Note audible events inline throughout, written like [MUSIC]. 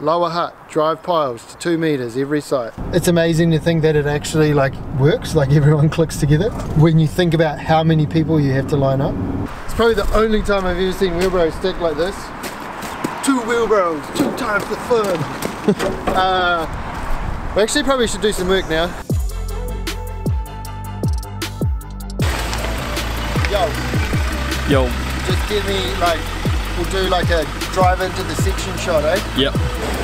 Lower Hutt, drive piles to two meters every site. It's amazing to think that it actually like works, like [LAUGHS] everyone clicks together. When you think about how many people you have to line up. It's probably the only time I've ever seen wheelbarrows stick like this. Two wheelbarrows, two times the firm. [LAUGHS] uh, we actually probably should do some work now. Yo, Yo. just give me like, we'll do like a drive into the section shot, eh? Yep.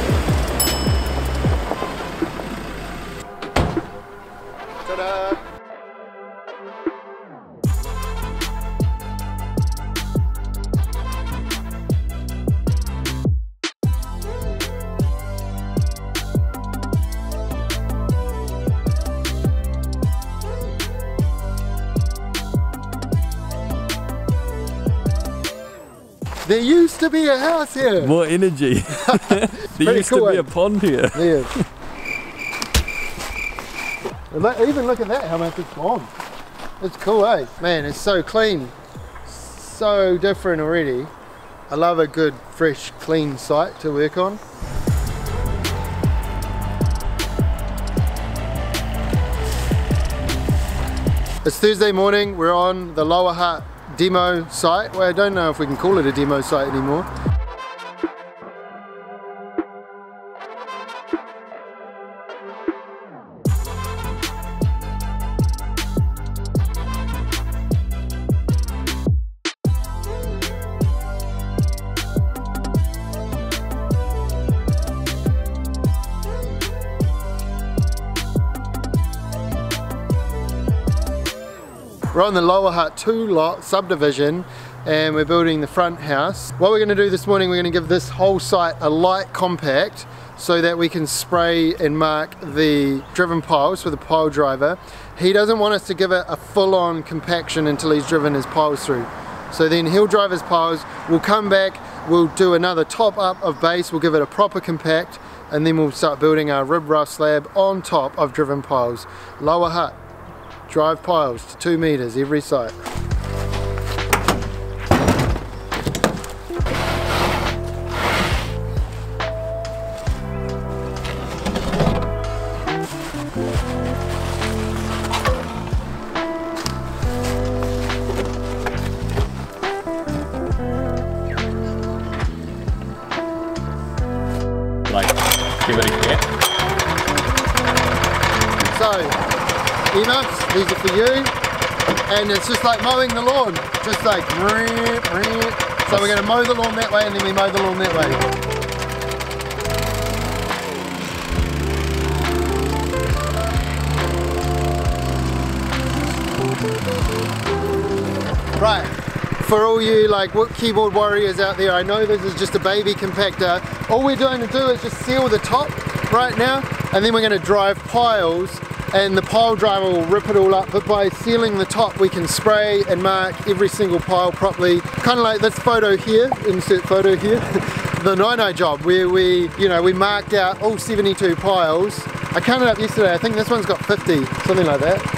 There used to be a house here. More energy. [LAUGHS] there used cool, to be eh? a pond here. Yeah. Look- Even look at that, how much it's gone. It's cool, eh? Man, it's so clean. So different already. I love a good, fresh, clean site to work on. It's Thursday morning, we're on the Lower Hutt demo site. Well, I don't know if we can call it a demo site anymore. We're on the Lower Hutt 2 lot subdivision and we're building the front house. What we're going to do this morning, we're going to give this whole site a light compact so that we can spray and mark the driven piles for the pile driver. He doesn't want us to give it a full-on compaction until he's driven his piles through. So then he'll drive his piles, we'll come back, we'll do another top up of base, we'll give it a proper compact and then we'll start building our RibRaft slab on top of driven piles. Lower Hutt, drive piles to two meters every site. Like, give it a kick. So, emails, these are for you. And it's just like mowing the lawn. Just like, so we're gonna mow the lawn that way and then we mow the lawn that way. Right, for all you like keyboard warriors out there, I know this is just a baby compactor. All we're going to do is just seal the top right now, and then we're gonna drive piles, and the pile driver will rip it all up, but by sealing the top, we can spray and mark every single pile properly. Kind of like this photo here, insert photo here, [LAUGHS] the Nino job, where we, you know, we marked out all 72 piles. I counted up yesterday, I think this one's got 50, something like that.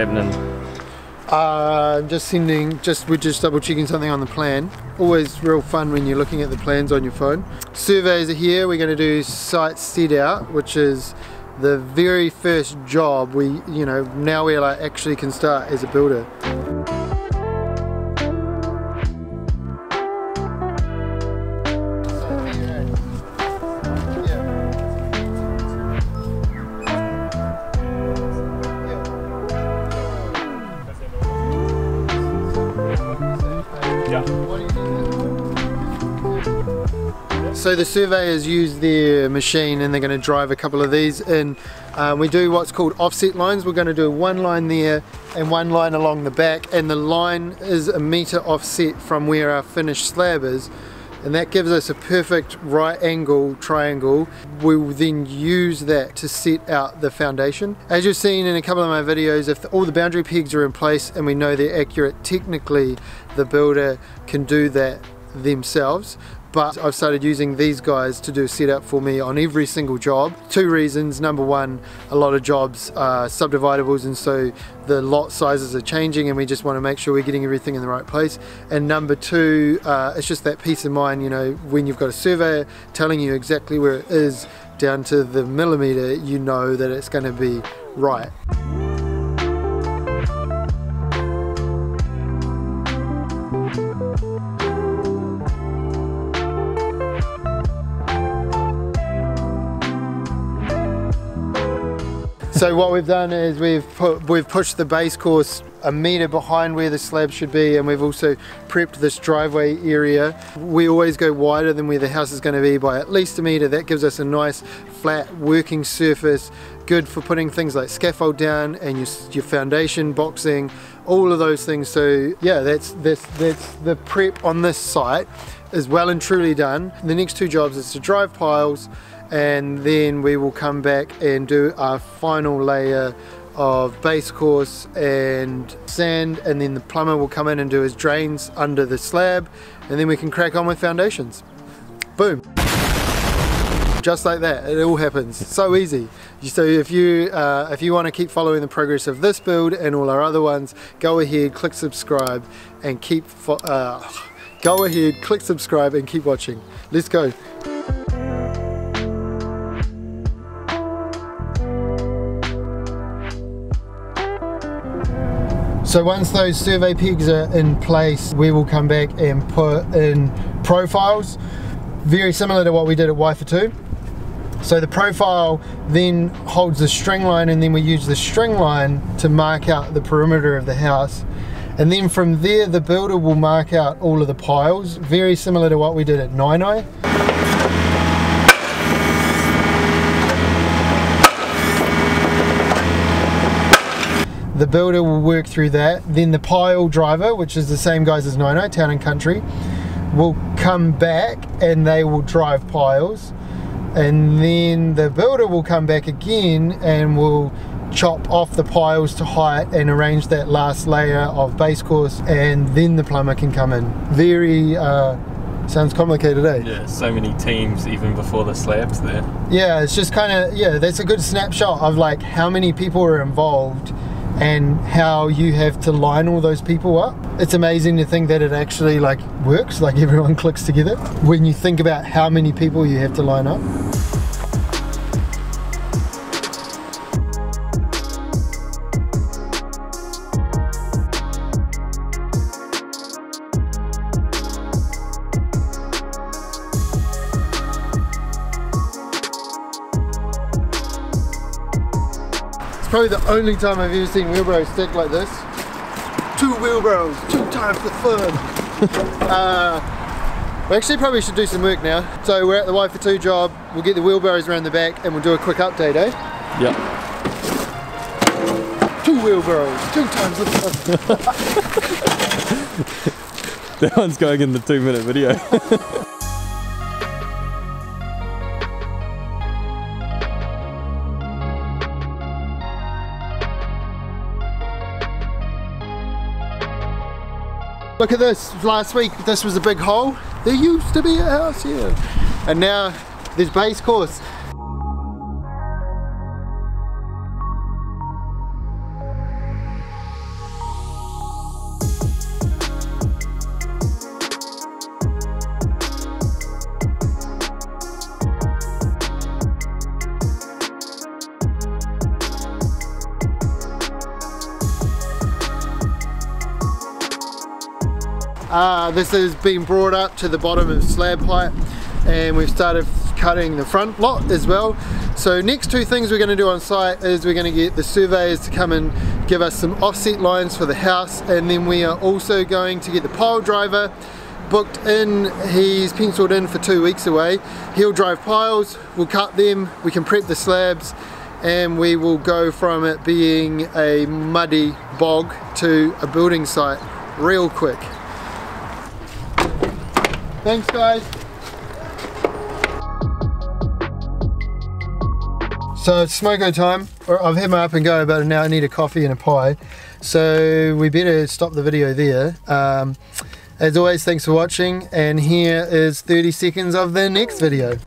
Happening? Uh, just sending, just we're just double checking something on the plan. Always real fun when you're looking at the plans on your phone. Surveys are here. We're going to do site set out, which is the very first job. We, you know, now we like actually can start as a builder. So the surveyors use their machine and they're going to drive a couple of these in. Um, we do what's called offset lines. We're going to do one line there and one line along the back and the line is a meter offset from where our finished slab is and that gives us a perfect right angle triangle. We'll then use that to set out the foundation. As you've seen in a couple of my videos, if all the boundary pegs are in place and we know they're accurate, technically the builder can do that themselves but I've started using these guys to do setup for me on every single job. Two reasons, number one, a lot of jobs are subdividables and so the lot sizes are changing and we just want to make sure we're getting everything in the right place. And number two, uh, it's just that peace of mind, you know, when you've got a surveyor telling you exactly where it is down to the millimeter, you know that it's going to be right. So what we've done is we've put, we've pushed the base course a meter behind where the slab should be and we've also prepped this driveway area. We always go wider than where the house is going to be by at least a meter. That gives us a nice flat working surface, good for putting things like scaffold down and your, your foundation, boxing, all of those things. So yeah, that's, that's, that's the prep on this site is well and truly done. The next two jobs is to drive piles and then we will come back and do our final layer of base course and sand and then the plumber will come in and do his drains under the slab and then we can crack on with foundations. Boom. Just like that, it all happens. So easy. So if you uh, if you want to keep following the progress of this build and all our other ones, go ahead, click subscribe, and keep uh, go ahead, click subscribe, and keep watching. Let's go. So once those survey pegs are in place, we will come back and put in profiles, very similar to what we did at Waiwhetu. So the profile then holds the string line and then we use the string line to mark out the perimeter of the house. And then from there, the builder will mark out all of the piles, very similar to what we did at Nino. the builder will work through that then the pile driver which is the same guys as Nino, Town and Country will come back and they will drive piles and then the builder will come back again and will chop off the piles to height and arrange that last layer of base course and then the plumber can come in very uh, sounds complicated eh yeah so many teams even before the slabs there yeah it's just kind of yeah that's a good snapshot of like how many people are involved and how you have to line all those people up. It's amazing to think that it actually like works, like everyone [LAUGHS] clicks together when you think about how many people you have to line up. Probably the only time I've ever seen wheelbarrows stick like this. Two wheelbarrows, two times the fun. [LAUGHS] uh, we actually probably should do some work now. So we're at the Waiwhetu job, we'll get the wheelbarrows around the back and we'll do a quick update, eh? Yep. Two wheelbarrows, two times the fun. [LAUGHS] that one's going in the two minute video. [LAUGHS] Look at this, last week this was a big hole. There used to be a house here. And now there's base course. Uh, this has been brought up to the bottom of slab height and we've started cutting the front lot as well. So next two things we're going to do on site is we're going to get the surveyors to come and give us some offset lines for the house and then we are also going to get the pile driver booked in, he's penciled in for two weeks away. He'll drive piles, we'll cut them, we can prep the slabs, and we will go from it being a muddy bog to a building site real quick. Thanks guys. So it's smoko time. I've had my up and go, but now I need a coffee and a pie. So we better stop the video there. Um, as always, thanks for watching, and here is 30 seconds of the next video.